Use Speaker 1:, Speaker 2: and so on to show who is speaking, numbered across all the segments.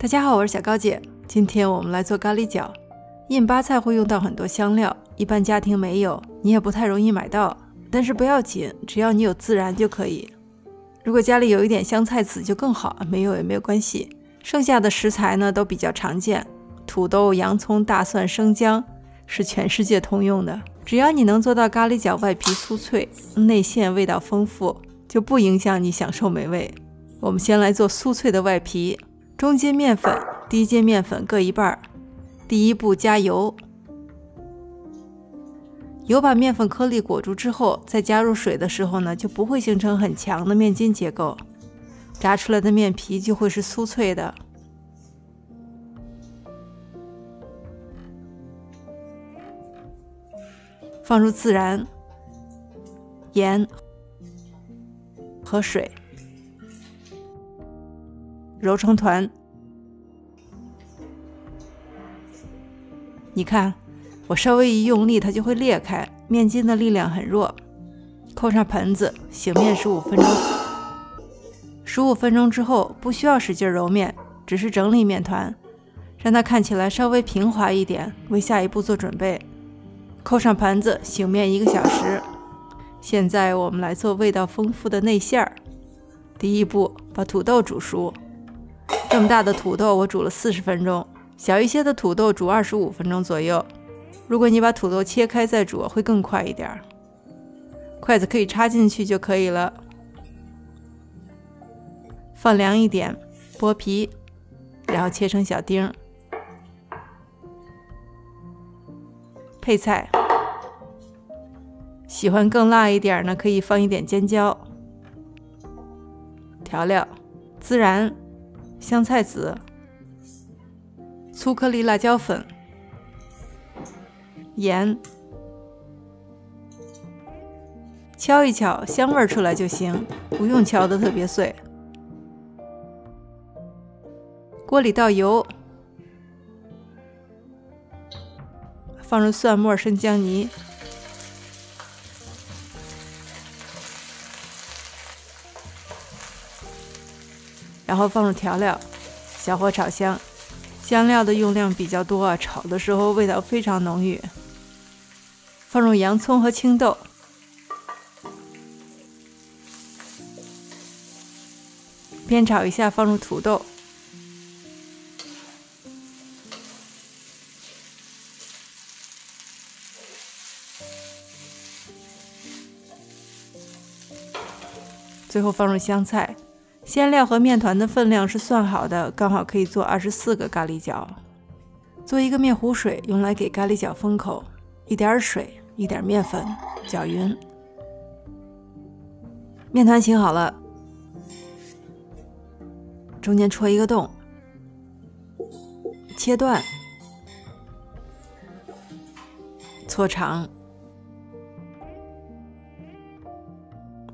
Speaker 1: 大家好，我是小高姐。今天我们来做咖喱饺。印巴菜会用到很多香料，一般家庭没有，你也不太容易买到。但是不要紧，只要你有孜然就可以。如果家里有一点香菜籽就更好，没有也没有关系。剩下的食材呢都比较常见，土豆、洋葱、大蒜、生姜是全世界通用的。只要你能做到咖喱饺外皮酥脆，内馅味道丰富，就不影响你享受美味。我们先来做酥脆的外皮。中筋面粉、低筋面粉各一半儿。第一步加油，油把面粉颗粒裹住之后，再加入水的时候呢，就不会形成很强的面筋结构，炸出来的面皮就会是酥脆的。放入孜然、盐和水。揉成团，你看，我稍微一用力，它就会裂开。面筋的力量很弱。扣上盆子，醒面十五分钟。十五分钟之后，不需要使劲揉面，只是整理面团，让它看起来稍微平滑一点，为下一步做准备。扣上盆子，醒面一个小时。现在我们来做味道丰富的内馅儿。第一步，把土豆煮熟。这么大的土豆，我煮了四十分钟；小一些的土豆煮二十五分钟左右。如果你把土豆切开再煮，会更快一点。筷子可以插进去就可以了。放凉一点，剥皮，然后切成小丁。配菜，喜欢更辣一点呢，可以放一点尖椒。调料，孜然。香菜籽、粗颗粒辣椒粉、盐，敲一敲，香味出来就行，不用敲得特别碎。锅里倒油，放入蒜末、生姜泥。然后放入调料，小火炒香，香料的用量比较多啊，炒的时候味道非常浓郁。放入洋葱和青豆，煸炒一下，放入土豆，最后放入香菜。馅料和面团的分量是算好的，刚好可以做二十四个咖喱饺。做一个面糊水，用来给咖喱饺封口。一点水，一点面粉，搅匀。面团醒好了，中间戳一个洞，切断，搓长，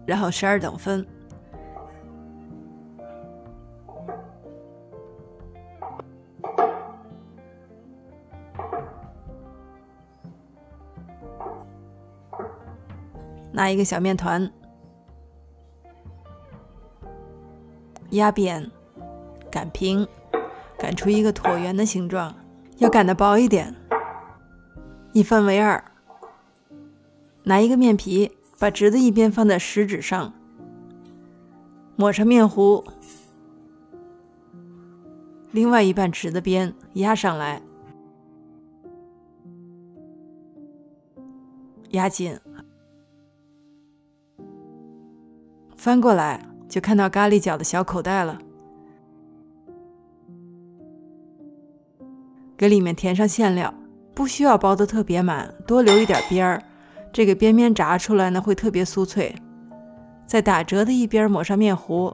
Speaker 1: 然后十二等分。拿一个小面团，压扁，擀平，擀出一个椭圆的形状，要擀的薄一点。一分为二，拿一个面皮，把直的一边放在食指上，抹上面糊，另外一半直的边压上来，压紧。翻过来就看到咖喱饺的小口袋了，给里面填上馅料，不需要包的特别满，多留一点边儿，这个边边炸出来呢会特别酥脆。在打折的一边抹上面糊，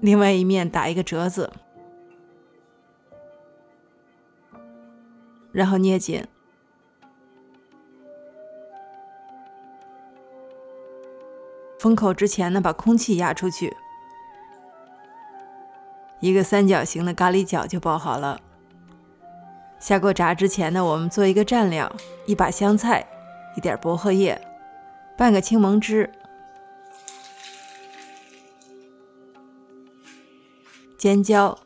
Speaker 1: 另外一面打一个折子，然后捏紧。封口之前呢，把空气压出去，一个三角形的咖喱饺就包好了。下锅炸之前呢，我们做一个蘸料：一把香菜，一点薄荷叶，半个青檬汁，尖椒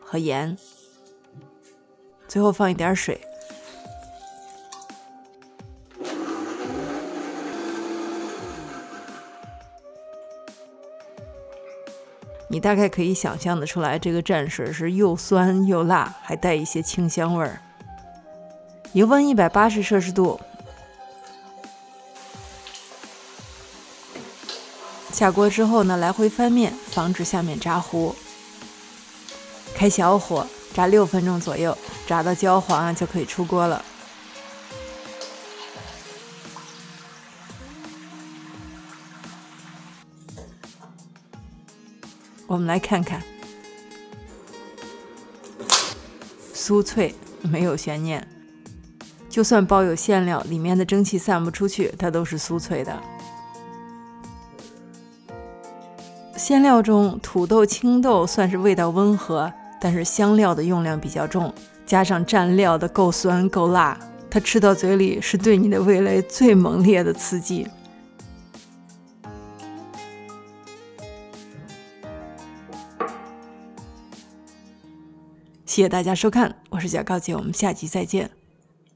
Speaker 1: 和盐，最后放一点水。你大概可以想象的出来，这个蘸水是又酸又辣，还带一些清香味儿。油温一百八十摄氏度，下锅之后呢，来回翻面，防止下面炸糊。开小火炸六分钟左右，炸到焦黄啊就可以出锅了。我们来看看，酥脆，没有悬念。就算包有馅料，里面的蒸汽散不出去，它都是酥脆的。馅料中，土豆、青豆算是味道温和，但是香料的用量比较重，加上蘸料的够酸够辣，它吃到嘴里是对你的味蕾最猛烈的刺激。谢谢大家收看，我是小高姐，我们下期再见。